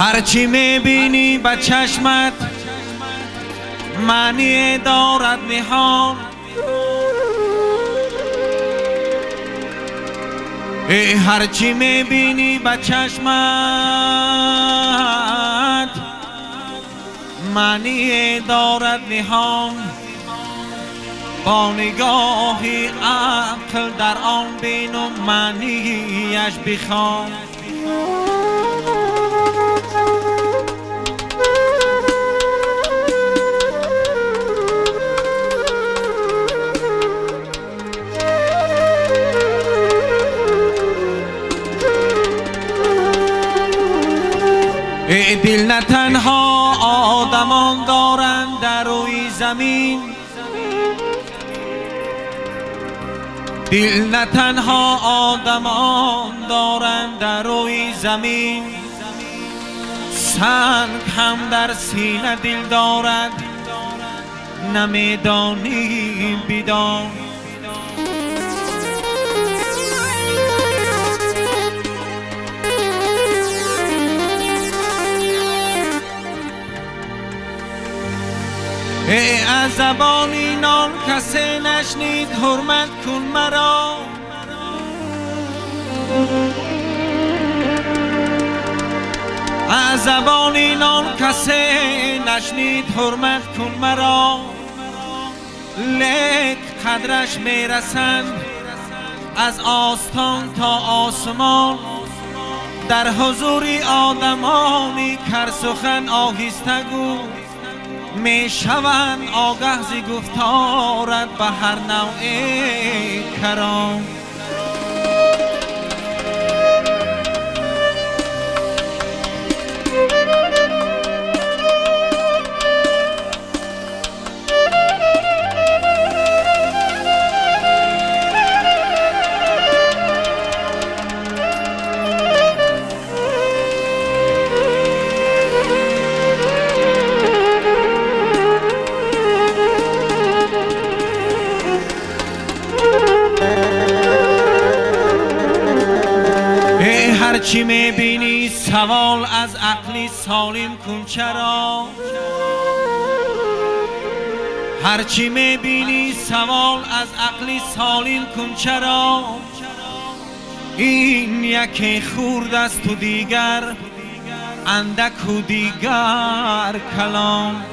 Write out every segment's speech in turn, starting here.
هرچی می‌بینی به چشمت معنی دارد نهان ای هرچی می‌بینی به چشمت معنی دارد نهان با نگاهی عقل در آن بین و معنیش بخوان دل نه تنها آدمان دارند در روی زمین. دل نه تنها آدمان دارند در روی زمین. سنگ هم در سینه دل دارد. نمیدانی بیدان ای از زبان اینان کسی نشنید حرمت کن مرا. از زبان اینان کسی نشنید حرمت کن مرا. لک قدرش می‌رسند از آستان تا آسمان. در حضور آدمانی کر سخن آهسته گو. می شوند آگه زی گفتارت به هر نوع کرام. عقلی سالم کن چرا؟ هرچی می‌بینی سوال از عقلی سالم کن چرا؟ این یکی خورد است و دیگر اندک و دیگر کلام.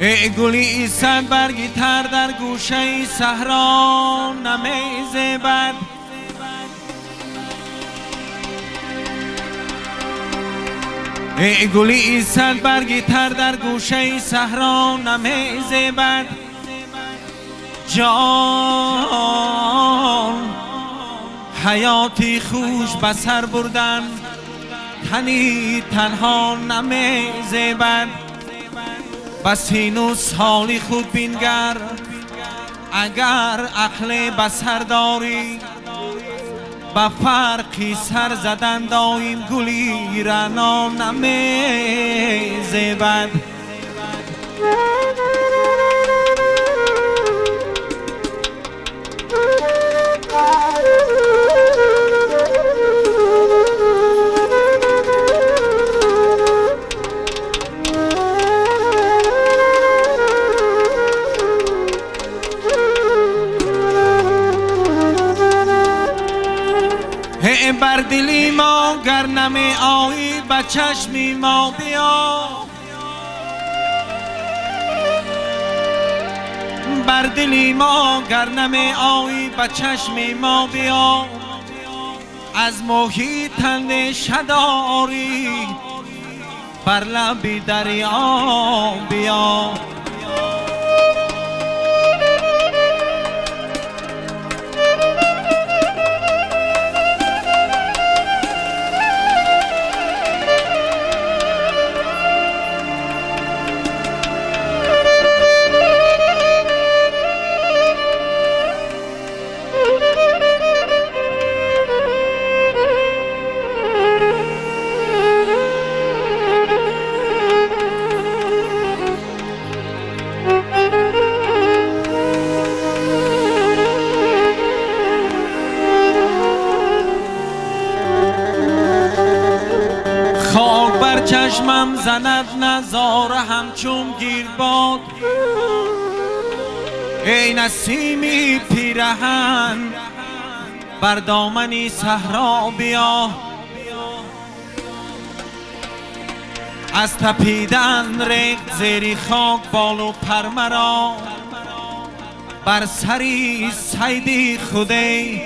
گلی صد برگی تر در گوشه صحرا نمیز بد. ای گلی صد برگی تر در گوشه صحرا نمیز بد. جان حیاتی خوش به سر بردن تنی تنها نمیزبد بس اینو سالی خود بینگر اگر عقل بسر داری با فرقی سر زدن دایم گلی رنا نمیزبد بر چشمی ما بیا. بر دلی ما گر نمی آیی به چشمی ما بیا. از محیط تن شداری بر لبی دریا بیا. چشمم زند نظاره همچون گیر باد ای نسیمی پیرهن بر دامنی صحرا بیا. از تپیدن رکت زیری خاک بالو پرمرا بر سری سیدی خودی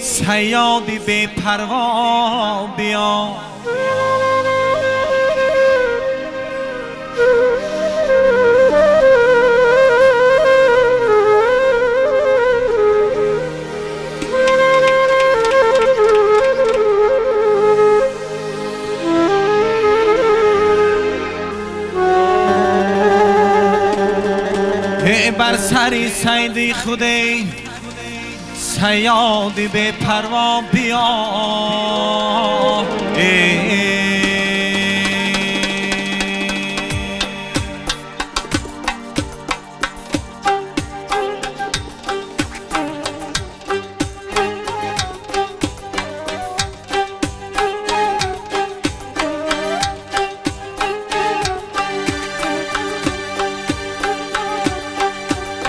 سیادی به پروا بیا. بر سری سیدی خودی سیادی به پروا بیا. ای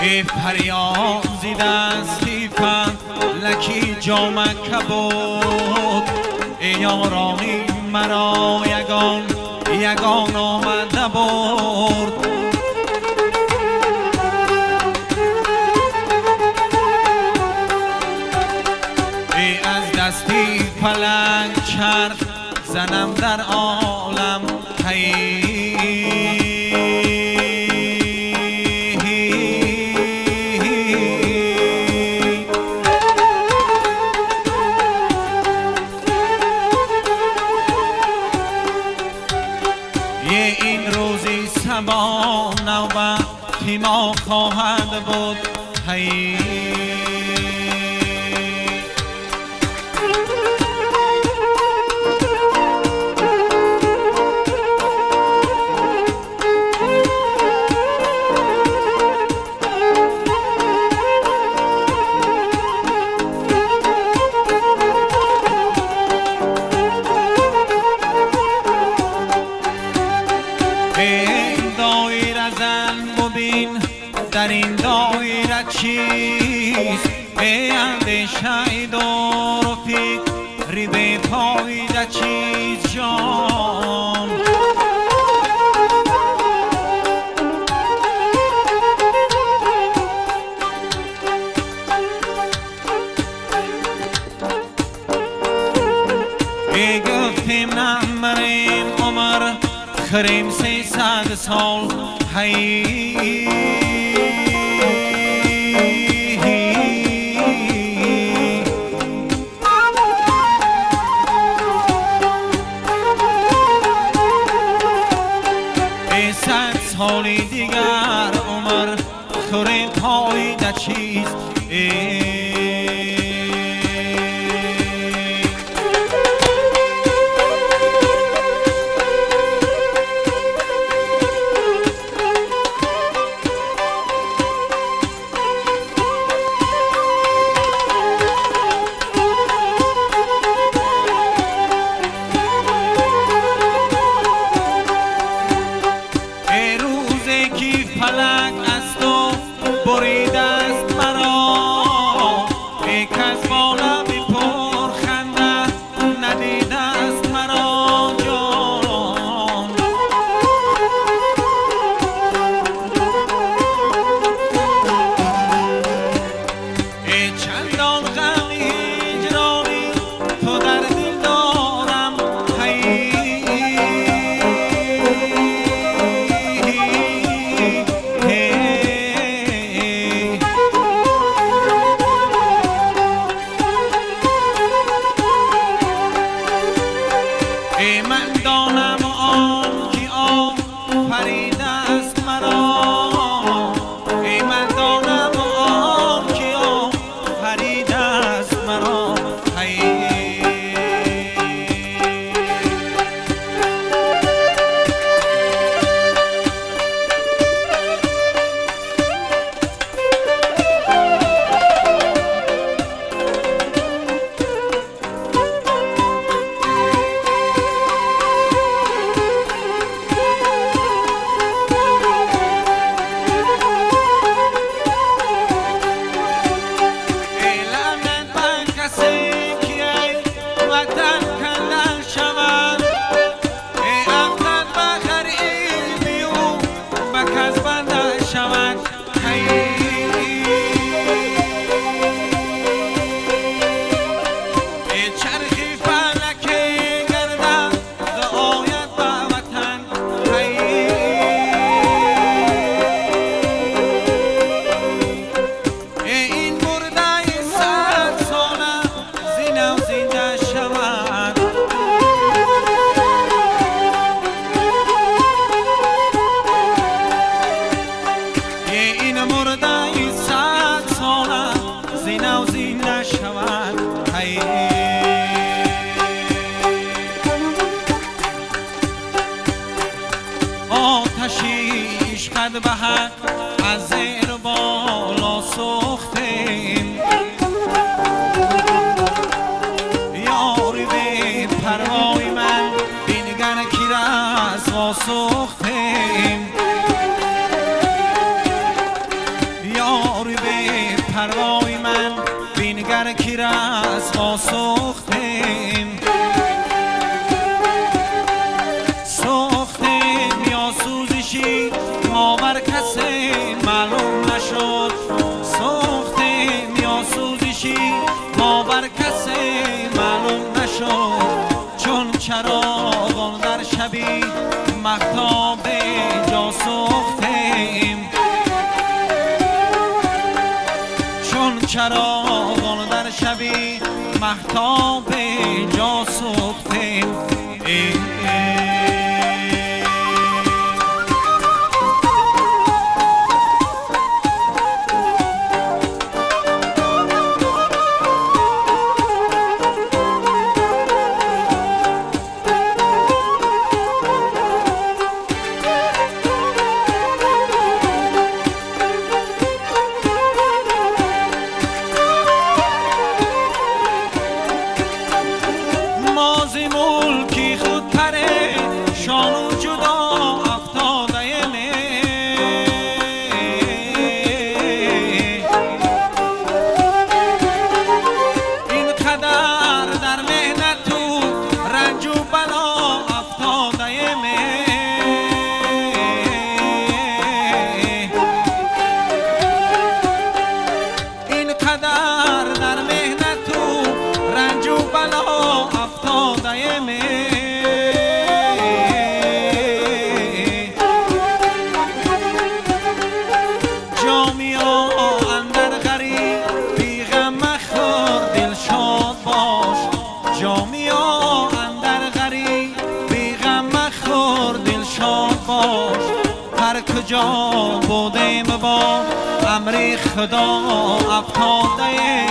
فریازی دستی لکی جامک کبود ای یارانی مرا یگان یگان آمده برد ای از دستی فلک چرخ زنم در عالم هی این دایره چیست ای اندیشه دار و فکری به پایده چیز جان ای گفتیم نمریم عمر خریم سیصد سال هی شاد باش. هر کجا بودیم با امر خدا افتاده